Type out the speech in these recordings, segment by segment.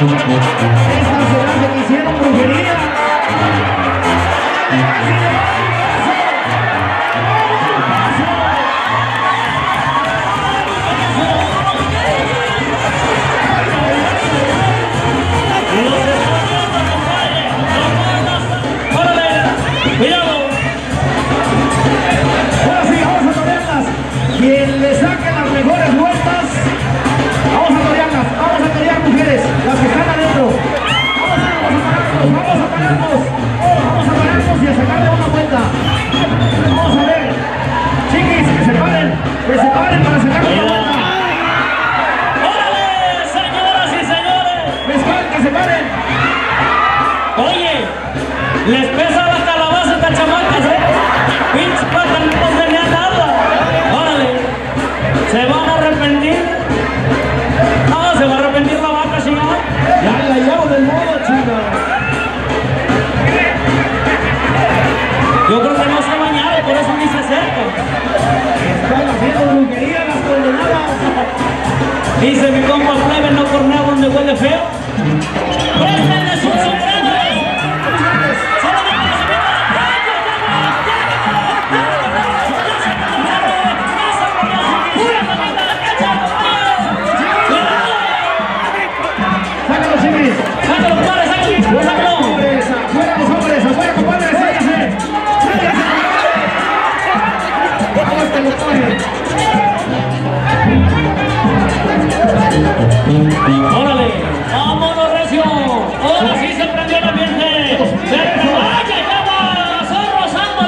Esta ciudad hicieron brujería. ¡Cuidado! ¡Órale! Sí se prendió el ambiente! Vaya,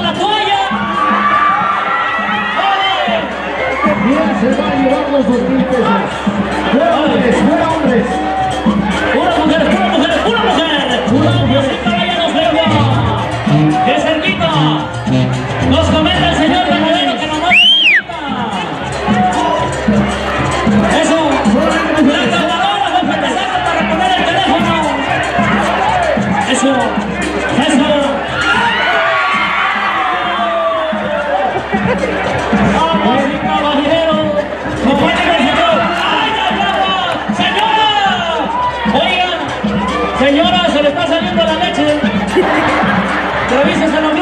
la toalla! ¡Órale! A llevar los gracias a los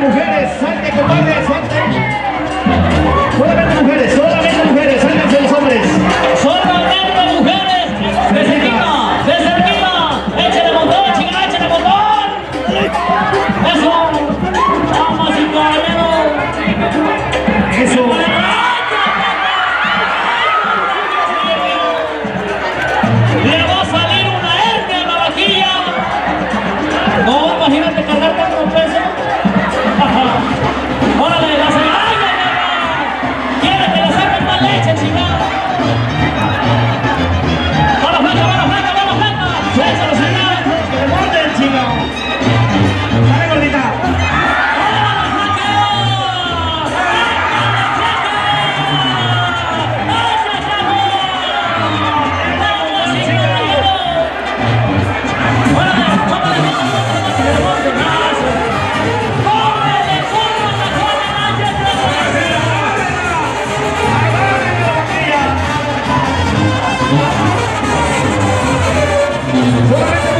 mujeres, salte, compadres.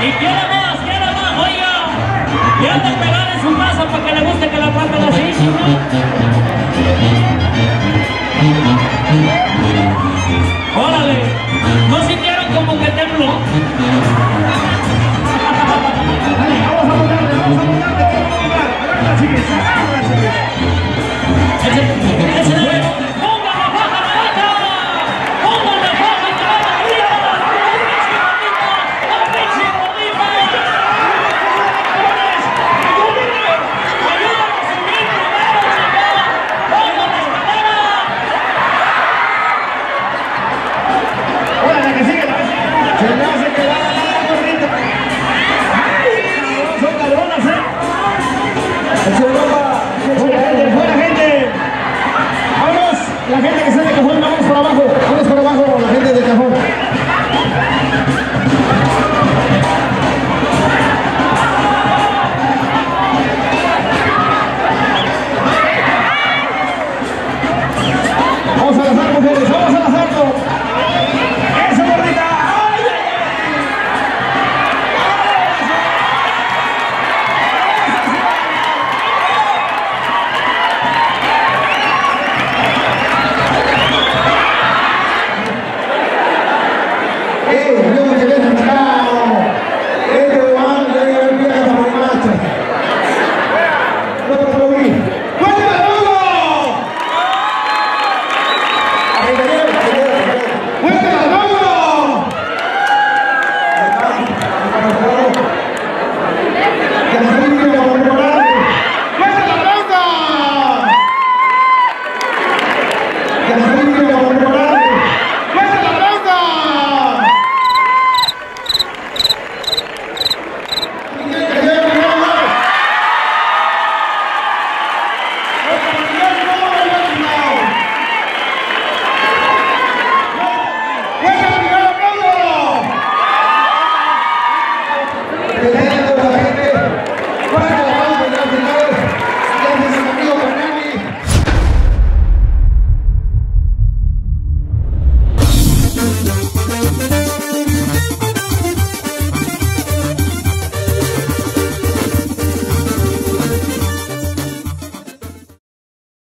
Y quiere más, quiere más, oiga. Y anda pegar en su casa para que le guste que la paten así. Órale, ¿no sintieron como que tembló?